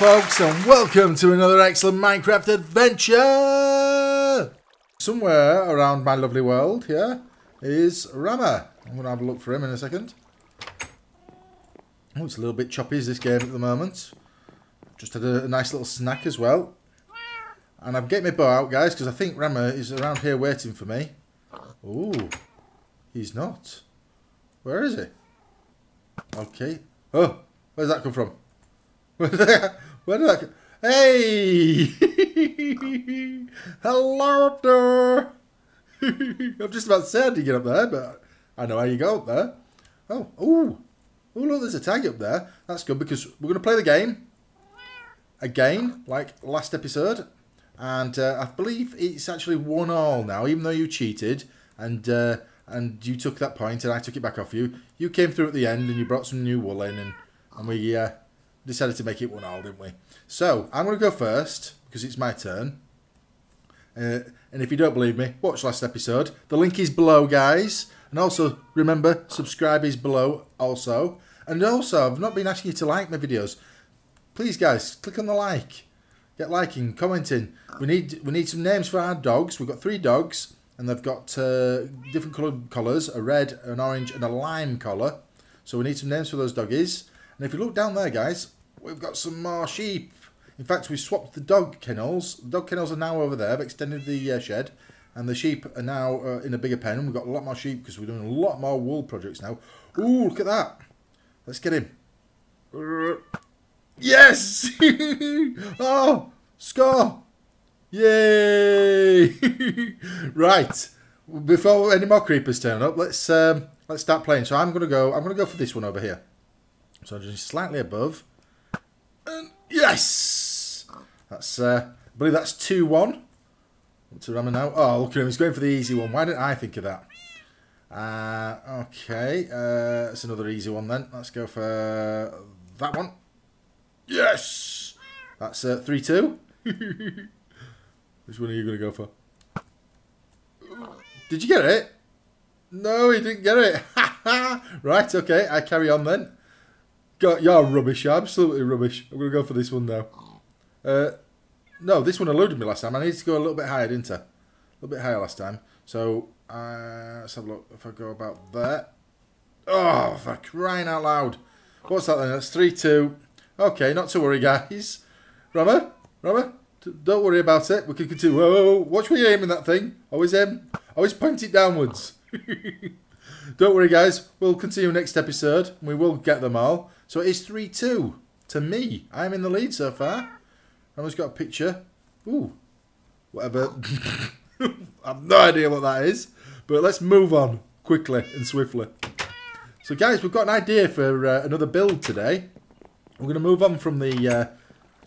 folks, and welcome to another excellent Minecraft adventure! Somewhere around my lovely world here is Rammer. I'm going to have a look for him in a second. Oh, it's a little bit choppy, is this game at the moment. Just had a, a nice little snack as well. And I've get my bow out, guys, because I think Rammer is around here waiting for me. Ooh, he's not. Where is he? Okay. Oh, where's that come from? Where did come? Hey! Hello up there! I'm just about sad to get up there, but I know how you go up there. Oh, ooh. Oh, look, there's a tag up there. That's good because we're going to play the game again, like last episode. And uh, I believe it's actually one all now, even though you cheated and uh, and you took that point and I took it back off you. You came through at the end and you brought some new wool in and, and we uh, decided to make it one all, didn't we? So, I'm going to go first because it's my turn. Uh, and if you don't believe me, watch last episode. The link is below, guys. And also, remember, subscribe is below also. And also, I've not been asking you to like my videos. Please, guys, click on the like. Get liking, commenting. We need we need some names for our dogs. We've got three dogs, and they've got uh, different colour collars: a red, an orange, and a lime collar. So we need some names for those doggies. And if you look down there, guys, we've got some more sheep. In fact, we swapped the dog kennels. The dog kennels are now over there. I've extended the uh, shed, and the sheep are now uh, in a bigger pen. And We've got a lot more sheep because we're doing a lot more wool projects now. Ooh, look at that! Let's get him. Yes! oh, score! Yay! right. Before any more creepers turn up, let's um, let's start playing. So I'm gonna go. I'm gonna go for this one over here. So just slightly above. And yes, that's. Uh, I believe that's two one. To Rammer now. Oh, look at him. He's going for the easy one. Why didn't I think of that? Uh, okay. Uh, that's another easy one then. Let's go for that one. Yes! That's uh, 3 2. Which one are you going to go for? Did you get it? No, he didn't get it. right, okay. I carry on then. Got you're rubbish. You're absolutely rubbish. I'm going to go for this one now. Uh, no, this one eluded me last time. I need to go a little bit higher, didn't I? A little bit higher last time. So, uh, let's have a look. If I go about there. Oh, for crying out loud. What's that then? That's 3 2. Okay, not to worry, guys. Rammer, Rammer, don't worry about it. We can continue. Whoa, whoa, whoa. watch where you're aiming that thing. Always aim. Always point it downwards. don't worry, guys. We'll continue next episode. We will get them all. So it is 3-2 to me. I'm in the lead so far. Rammer's got a picture. Ooh, whatever. I have no idea what that is. But let's move on quickly and swiftly. So, guys, we've got an idea for uh, another build today. We're going to move on from the uh,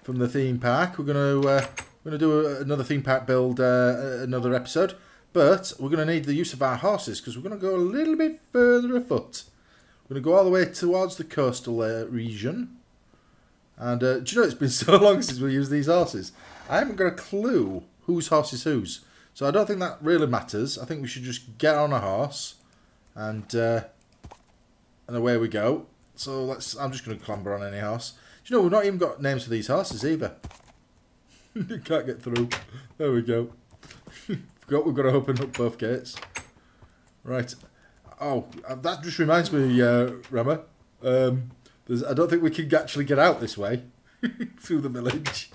from the theme park. We're going to uh, we're going to do a, another theme park build, uh, another episode. But we're going to need the use of our horses because we're going to go a little bit further afoot. Going to go all the way towards the coastal uh, region. And uh, do you know it's been so long since we used these horses? I haven't got a clue whose horse is whose. So I don't think that really matters. I think we should just get on a horse and uh, and away we go. So let's. I'm just going to clamber on any horse. Do you know we've not even got names for these horses either. Can't get through. There we go. Forgot we've got to open up both gates. Right. Oh, uh, that just reminds me, uh, Rammer. Um, I don't think we can actually get out this way through the village.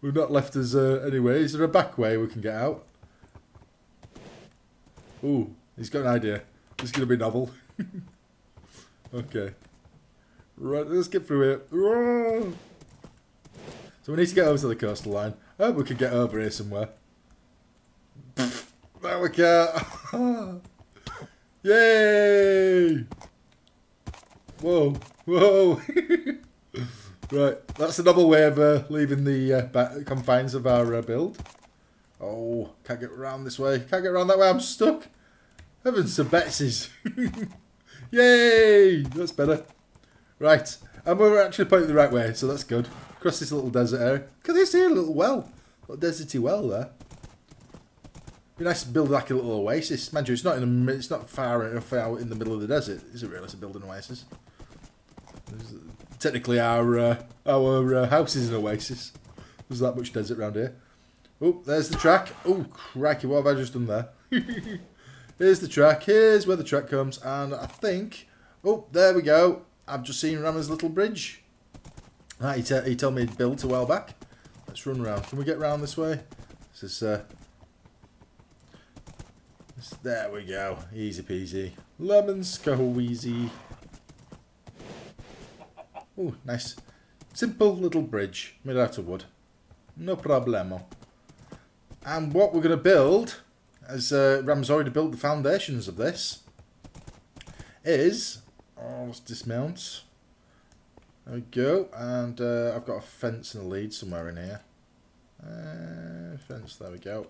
We've not left us uh, anyway. Is there a back way we can get out? Ooh, he's got an idea. It's going to be novel. okay. Right, let's get through here. So we need to get over to the coastal line. I hope we can get over here somewhere. There we go. Yay! Whoa, whoa. right, that's another way of uh, leaving the uh, confines of our uh, build. Oh, can't get around this way. Can't get around that way. I'm stuck. Heavens to Betsy's. Yay! That's better. Right, and we're actually pointing the right way, so that's good. Across this little desert area. Can they see a little well? A little deserty well there. Be nice to build like a little oasis. Mind you, it's not in the, it's not far enough out in the middle of the desert, is it really, to build an oasis? Technically, our uh, our uh, house is an oasis. There's that much desert around here. Oh, there's the track. Oh, crikey, what have I just done there? Here's the track. Here's where the track comes. And I think... Oh, there we go. I've just seen Rammer's little bridge. Ah, he, he told me he'd built a while back. Let's run around. Can we get round this way? This is... Uh, there we go. Easy peasy. Lemon squeezy. Oh, nice. Simple little bridge made out of wood. No problemo. And what we're going to build, as uh, Ram's already built the foundations of this, is... Oh, let's dismount. There we go. And uh, I've got a fence and a lead somewhere in here. Uh, fence, there we go.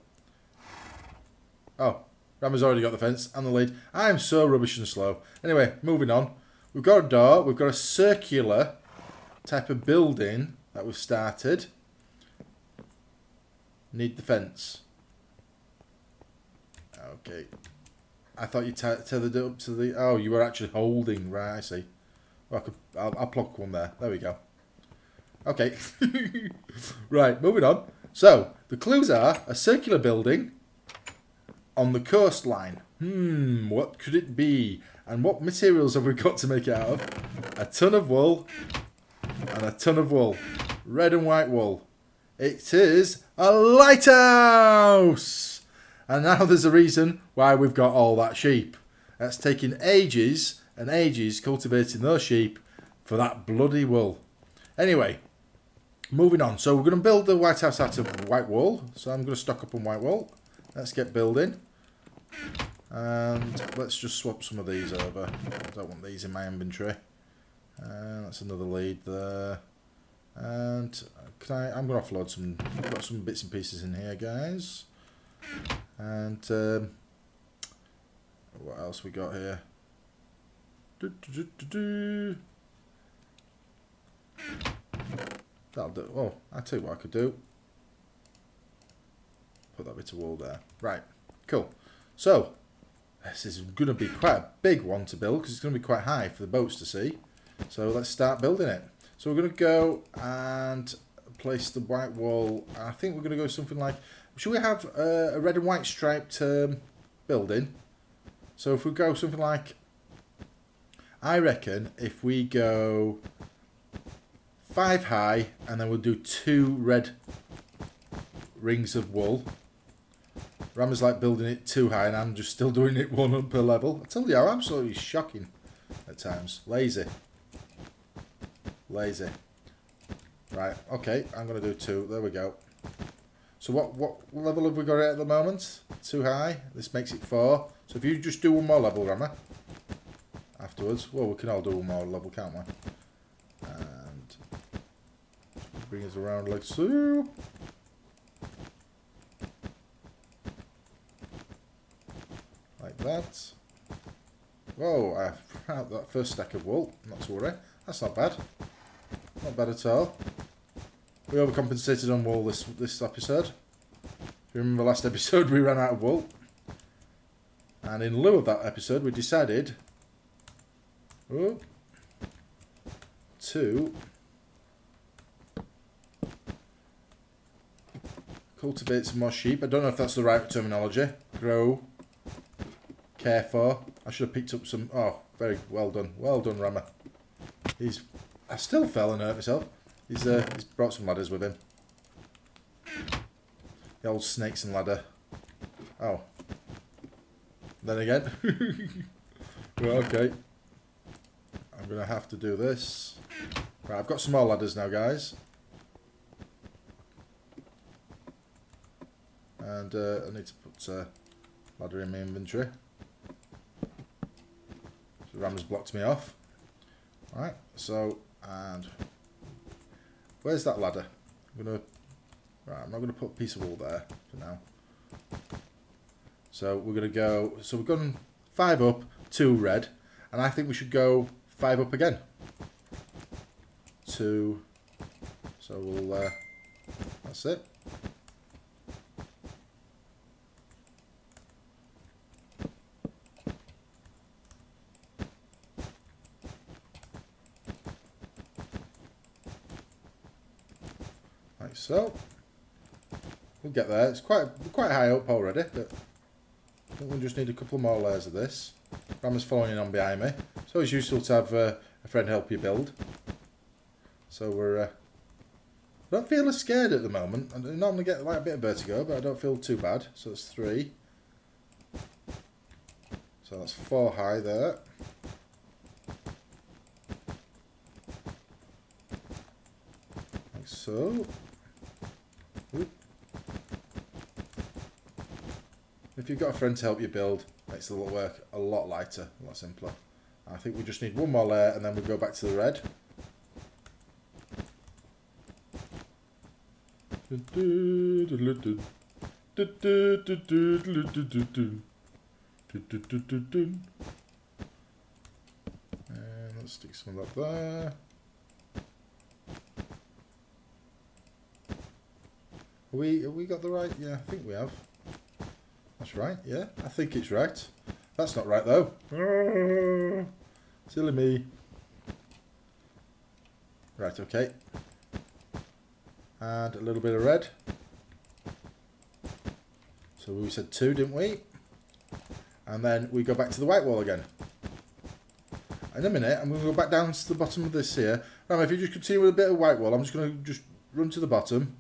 Oh, Ram already got the fence and the lead. I'm so rubbish and slow. Anyway, moving on. We've got a door. We've got a circular type of building that we've started. Need the fence. Okay. I thought you tethered it up to the... Oh, you were actually holding. Right, I see. Well, I could, I'll, I'll plug one there. There we go. Okay. right, moving on. So, the clues are a circular building on the coastline. Hmm, what could it be? And what materials have we got to make it out of? A ton of wool and a ton of wool. Red and white wool. It is a lighthouse! And now there's a reason why we've got all that sheep. That's taken ages and ages cultivating those sheep for that bloody wool. Anyway, moving on. So we're going to build the White House out of white wool. So I'm going to stock up on white wool. Let's get building. And let's just swap some of these over. I don't want these in my inventory. Uh, that's another lead there. And can I? I'm going to offload some. Got some bits and pieces in here, guys. And um, what else we got here? Do, do, do, That'll do. Oh, I tell you what I could do. Put that bit of wall there. Right. Cool. So this is going to be quite a big one to build because it's going to be quite high for the boats to see. So let's start building it. So we're going to go and place the white wall. I think we're going to go something like... Should we have a red and white striped um, building? So if we go something like... I reckon if we go five high and then we'll do two red rings of wool. Rammer's like building it too high and I'm just still doing it one up per level. I tell you, I'm absolutely shocking at times. Lazy. Lazy. Right, okay, I'm going to do two. There we go. So what, what level have we got at the moment? Too high. This makes it four. So if you just do one more level, Rammer, afterwards. Well, we can all do one more level, can't we? And bring us around like so. Like that. Whoa, I found that first stack of wool. Not to worry. That's not bad. Not bad at all. We overcompensated on wool this this episode. If you remember last episode, we ran out of wool. And in lieu of that episode, we decided oh, to cultivate some more sheep. I don't know if that's the right terminology. Grow, care for. I should have picked up some... Oh, very well done. Well done, Rammer. He's I still fell and hurt myself. He's, uh, he's brought some ladders with him. The old snakes and ladder. Oh. Then again. well, okay. I'm going to have to do this. Right, I've got some more ladders now, guys. And uh, I need to put uh, ladder in my inventory. So Ram has blocked me off. Alright, so and where's that ladder? I'm gonna right. I'm not gonna put a piece of wall there for now. So we're gonna go. So we've gone five up, two red, and I think we should go five up again. Two. So we'll. Uh, that's it. Like so. We'll get there. It's quite quite high up already, but I think we just need a couple more layers of this. Rammer's following on behind me. It's always useful to have uh, a friend help you build. So we're... Uh, I don't feel as scared at the moment. I normally get like a bit of vertigo, but I don't feel too bad. So it's three. So that's four high there. Like so. Oop. If you've got a friend to help you build, makes the work a lot lighter, a lot simpler. I think we just need one more layer and then we go back to the red. And let's stick some of that there. we have we got the right? Yeah, I think we have. That's right. Yeah, I think it's right. That's not right though. Silly me. Right. Okay. And a little bit of red. So we said two, didn't we? And then we go back to the white wall again. In a minute, I'm going to go back down to the bottom of this here. Now, if you just continue with a bit of white wall, I'm just going to just run to the bottom.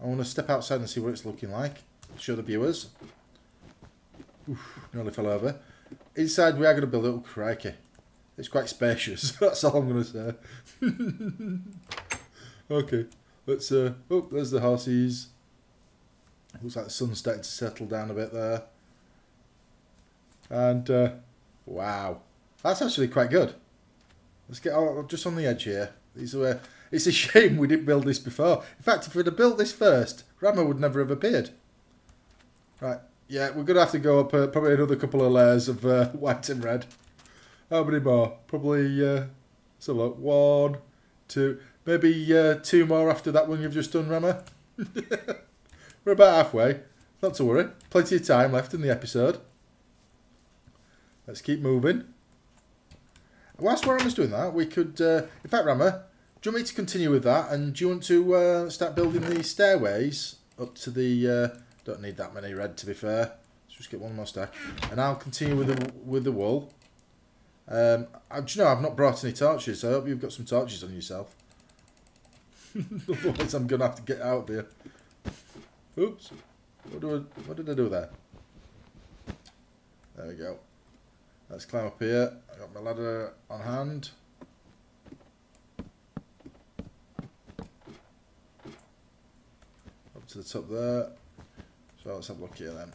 I want to step outside and see what it's looking like. Show the viewers. Oof, nearly fell over. Inside, we are going to build a little crikey. It's quite spacious. That's all I'm going to say. okay. Let's, uh, oh, there's the horses. Looks like the sun's starting to settle down a bit there. And, uh, wow. That's actually quite good. Let's get oh, just on the edge here. These are, uh, it's a shame we didn't build this before. In fact, if we'd have built this first, Rammer would never have appeared. Right, yeah, we're going to have to go up uh, probably another couple of layers of uh, white and red. How many more? Probably, uh, so look, one, two, maybe uh, two more after that one you've just done, Rammer. we're about halfway. Not to worry. Plenty of time left in the episode. Let's keep moving. Whilst Rammer's doing that, we could... Uh, in fact, Rammer, do you want me to continue with that? And do you want to uh, start building the stairways up to the... Uh, don't need that many red, to be fair. Let's just get one more stack. And I'll continue with the, with the wool. Um, I, do you know, I've not brought any torches, so I hope you've got some torches on yourself. Otherwise, I'm going to have to get out of here. Oops. What, do I, what did I do there? There we go. Let's climb up here. I got my ladder on hand. Up to the top there. So let's have a look here then.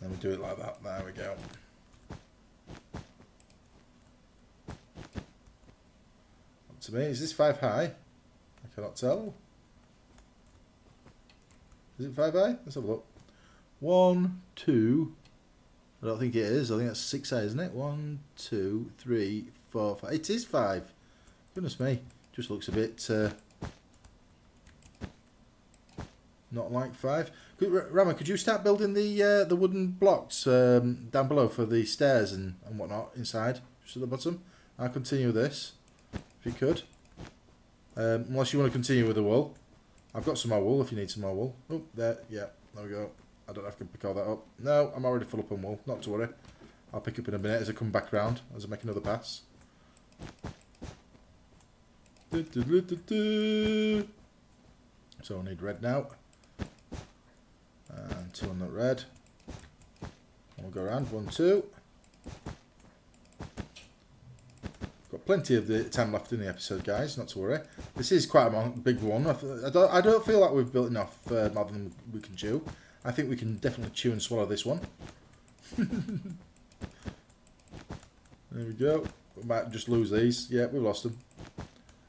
Let me do it like that. There we go. Up to me. Is this five high? I cannot tell. Is it five high? Let's have a look. One, two. I don't think it is. I think that's 6A, isn't it? One, two, three, four, five. It is 5. Goodness me. Just looks a bit... Uh, not like 5. Could, Rammer, could you start building the uh, the wooden blocks um, down below for the stairs and, and whatnot inside? Just at the bottom? I'll continue this. If you could. Um, unless you want to continue with the wool. I've got some more wool if you need some more wool. Oh, there, yeah, there we go. I don't have to pick all that up. No, I'm already full up on wool, not to worry. I'll pick up in a minute as I come back round, as I make another pass. So I need red now. And two on that red. We'll go around, one, two. Got plenty of the time left in the episode, guys. Not to worry. This is quite a big one. I don't, I don't feel like we've built enough uh, more than we can chew. I think we can definitely chew and swallow this one. there we go. We might just lose these. Yeah, we've lost them.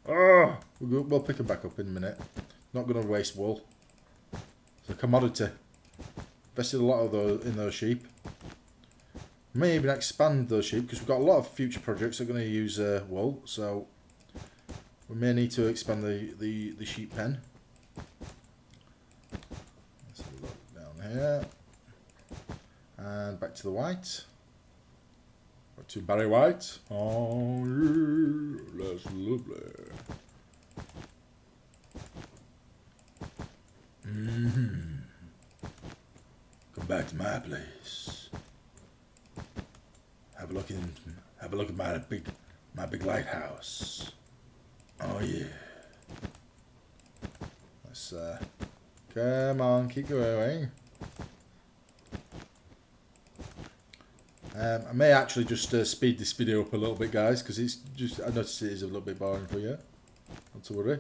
Oh, we'll, pick them back up in a minute. Not going to waste wool. It's a commodity. Invested a lot of those in those sheep may even expand those sheep because we've got a lot of future projects that are going to use uh, wool so we may need to expand the, the, the sheep pen let's look down here and back to the white to Barry White. Oh, yeah, that's lovely. hmm Come back to my place. Have a look in. Have a look at my big, my big lighthouse. Oh yeah. Let's uh, come on, keep going. Um, I may actually just uh, speed this video up a little bit, guys, because it's just I noticed it is a little bit boring for you. Not to worry.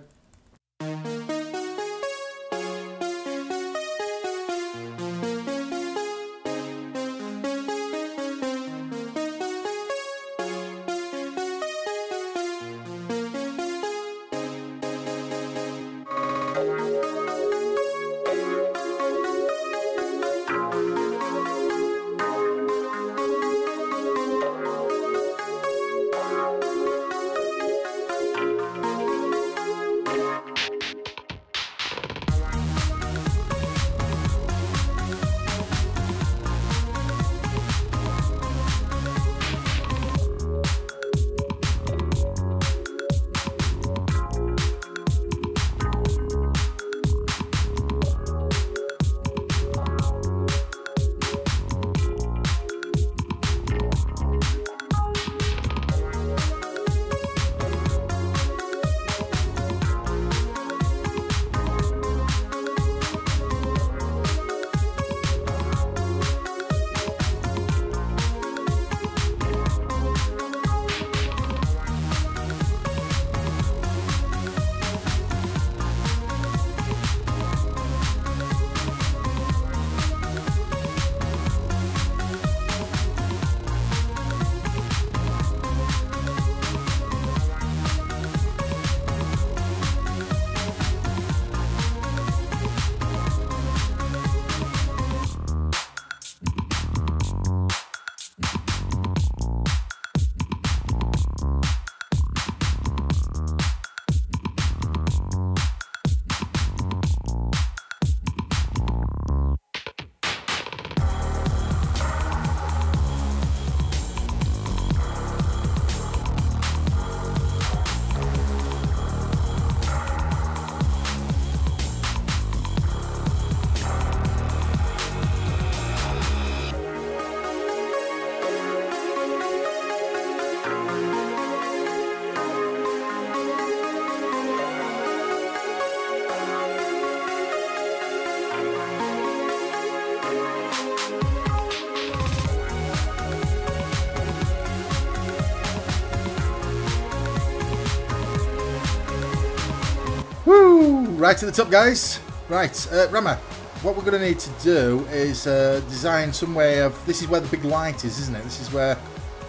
Right to the top, guys. Right, uh, Rammer, what we're going to need to do is uh, design some way of... This is where the big light is, isn't it? This is where...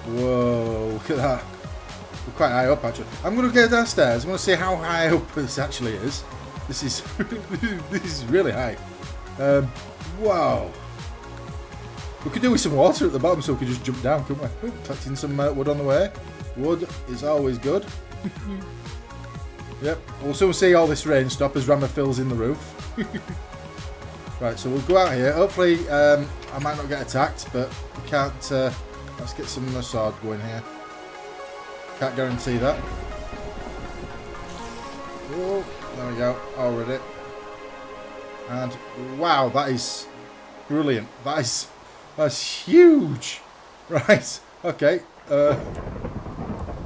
Whoa, look at that. We're quite high up, actually. I'm going to go downstairs. I'm going to see how high up this actually is. This is... this is really high. Um, wow. We could do with some water at the bottom so we could just jump down, couldn't we? Ooh, some uh, wood on the way. Wood is always good. Yep, we'll soon see all this rain stop as Rammer fills in the roof. right, so we'll go out here. Hopefully, um, I might not get attacked, but we can't... Uh, let's get some sword going here. Can't guarantee that. Oh, there we go. Already. And, wow, that is brilliant. That is... That's huge! Right, okay. Uh,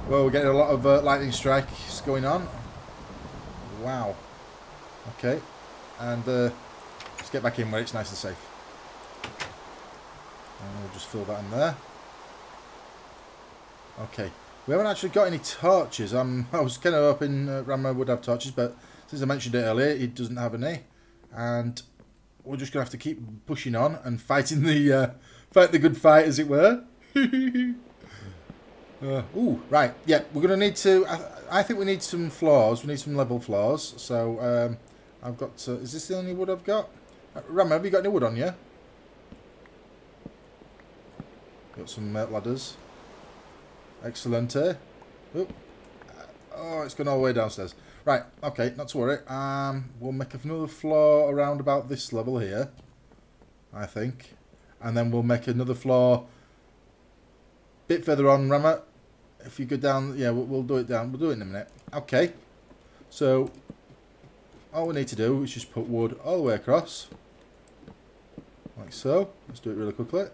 well, we're getting a lot of uh, lightning strikes going on. Wow. Okay. And uh, let's get back in where it's nice and safe. And we'll just fill that in there. Okay. We haven't actually got any torches. Um, I was kind of hoping uh, Rambo would have torches, but since I mentioned it earlier, he doesn't have any. And we're just going to have to keep pushing on and fighting the, uh, fight the good fight, as it were. Uh, ooh, right. Yeah, we're going to need to... I, I, think we need some floors. We need some level floors. So, um, I've got... To, is this the only wood I've got? Uh, have you got any wood on you? Got some uh, ladders. Excellent. Eh? Oh, oh, it's gone all the way downstairs. Right, okay, not to worry. Um, we'll make another floor around about this level here. I think. And then we'll make another floor bit further on, Rammer. If you go down, yeah, we'll, we'll do it down. We'll do it in a minute. Okay. So, all we need to do is just put wood all the way across. Like so. Let's do it really quickly.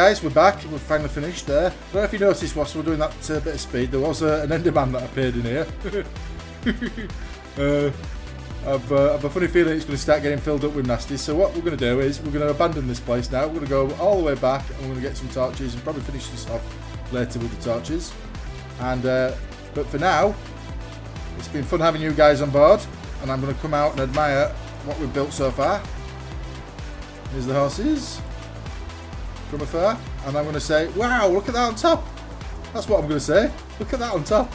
Guys, we're back. We've finally finished there. I don't know if you noticed whilst we are doing that uh, bit of speed, there was uh, an Enderman that appeared in here. uh, I've, uh, I've, a funny feeling it's going to start getting filled up with nasties. So what we're going to do is we're going to abandon this place now. We're going to go all the way back and we're going to get some torches and probably finish this off later with the torches. And uh, But for now, it's been fun having you guys on board. And I'm going to come out and admire what we've built so far. Here's the horses from afar, and I'm going to say, wow, look at that on top. That's what I'm going to say. Look at that on top.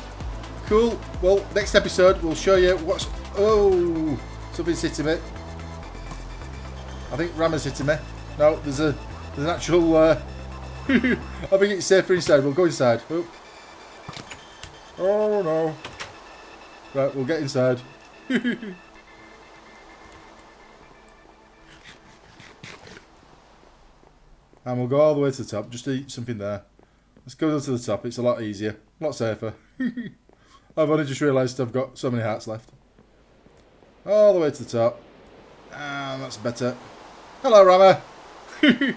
Cool. Well, next episode, we'll show you what's... Oh, something's hitting me. I think Rammer's hitting me. No, there's a there's an actual... Uh, I think it's safer inside. We'll go inside. Oh. oh, no. Right, we'll get inside. And we'll go all the way to the top. Just to eat something there. Let's go down to the top. It's a lot easier. A lot safer. I've only just realised I've got so many hearts left. All the way to the top. And that's better. Hello, Rammer.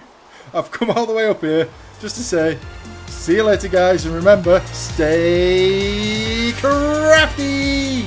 I've come all the way up here just to say, see you later, guys. And remember, stay crafty!